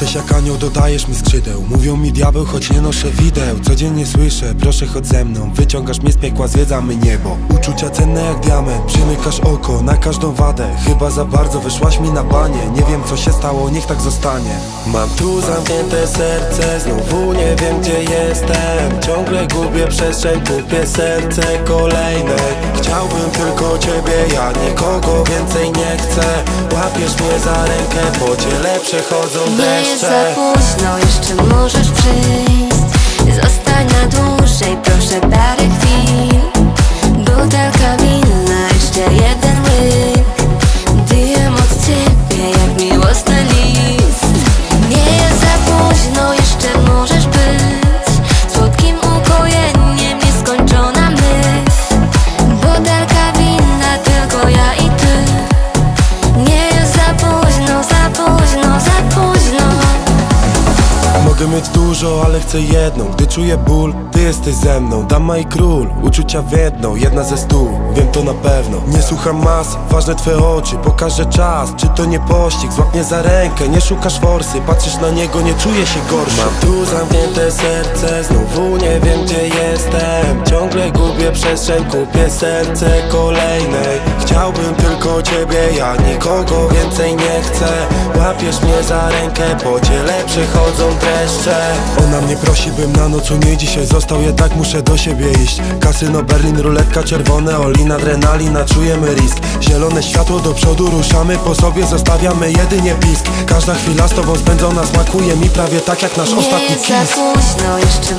Jesteś jak anioł, dodajesz mi skrzydeł. Mówią mi diabeł, choć nie noszę wideł. Codziennie słyszę, proszę chodź ze mną. Wyciągasz mnie z piekła, zwiedzamy niebo. Uczucia cenne jak diament. Przymykasz oko na każdą wadę. Chyba za bardzo wyszłaś mi na banie. Nie wiem co się stało, niech tak zostanie. Mam tu zamknięte serce Znowu nie wiem gdzie jestem. Ciągle gubię przestrzeń Kupię serce kolejne. Chciałbym tylko ciebie, ja nikogo więcej nie chcę. Łapiesz mnie za rękę, po ciele przechodzą jest za późno, jeszcze możesz przyjść. Zostań na dłużej, proszę Mogę mieć dużo, ale chcę jedną. Gdy czuję ból, ty jesteś ze mną. Dama i król, uczucia w jedną Jedna ze stu, wiem to na pewno. Nie słucham mas, ważne twe oczy. Pokażę czas, czy to nie pościg. Złap mnie za rękę, nie szukasz forsy. Patrzysz na niego, nie czuję się gorszy. Mam tu zamknięte serce Znowu nie wiem gdzie jestem. Ciągle gubię przestrzeń Kupię serce kolejnej. Chciałbym tylko ciebie Ja nikogo więcej nie chcę. Łapiesz mnie za rękę Po ciele przychodzą dreszcze Ona mnie prosi bym na noc u niej dzisiaj został Jednak muszę do siebie iść. Kasyno Berlin, ruletka czerwone Olin, adrenalina, czujemy risk. Zielone światło do przodu Ruszamy po sobie, zostawiamy jedynie pisk. Każda chwila z tobą spędzona Smakuje mi prawie tak jak nasz Nie ostatni jest za kiss. późno, jeszcze